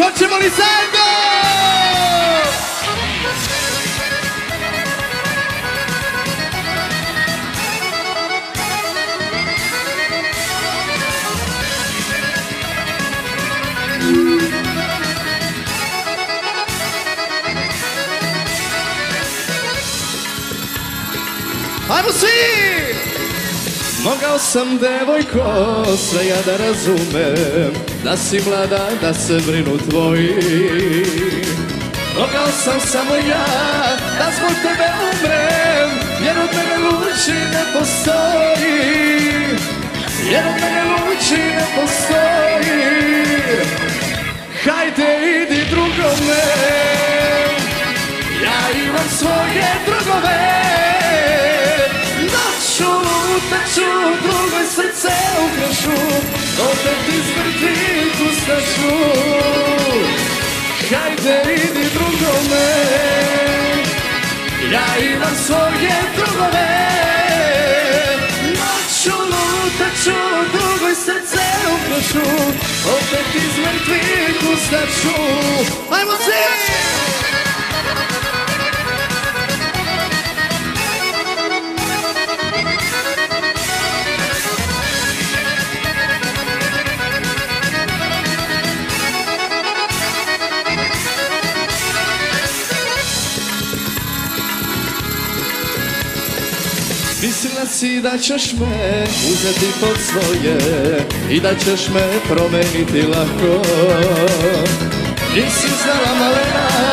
Continua dizendo! Vamos sim! Mogao sam devojko sve ja da razumem Da si mlada, da se brinu tvoji. Mogao sam samo ja da zbog tebe umrem Jer od mene luči ne postoji. Jer od mene luči ne postoji. Hajde idi drugome. Ja imam svoje drugove Opet iz mrtvih ustaću Hajde idi drugome. Ja imam svoje drugove. Noću lutaću, drugoj srce ukrašu Opet iz mrtvih ustaću Ajmo svi! Mislila si da ćeš me uzeti pod svoje I da ćeš me promeniti lako. Nisi znala malena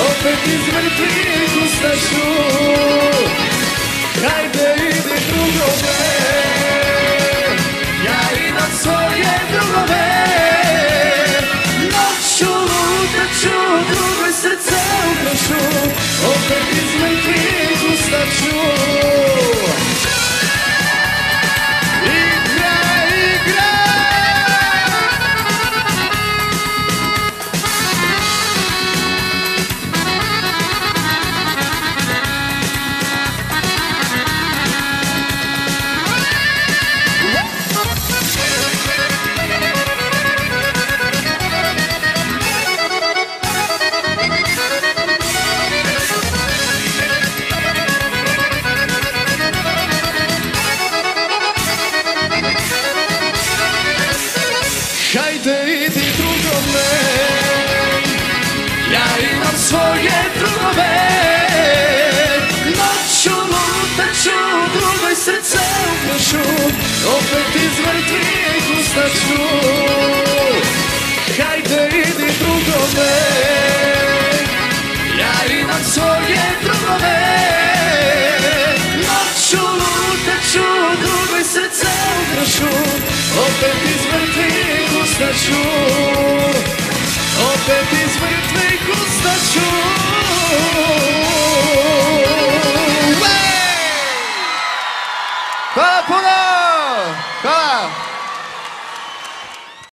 Opet iz mrtvih ustašu. Hajde idi drugove Opet iz mrtvih ustaću Hajde idi drugome. Ja imam svoje drugove. Noću lutaću, drugoj srce ukrašu Opet iz mrtvih ustaću